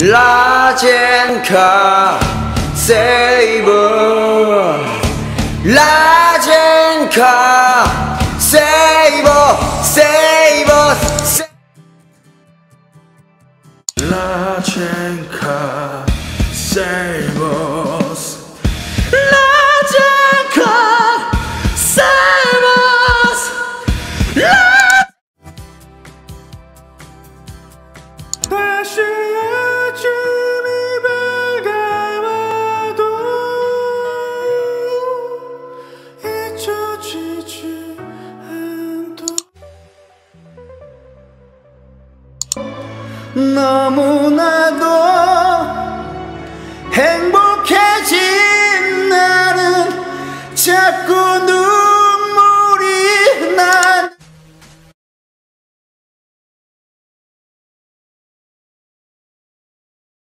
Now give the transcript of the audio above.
라젠카 세이버 라젠카 세이버 세이버 세. 라젠카 세이버 너무나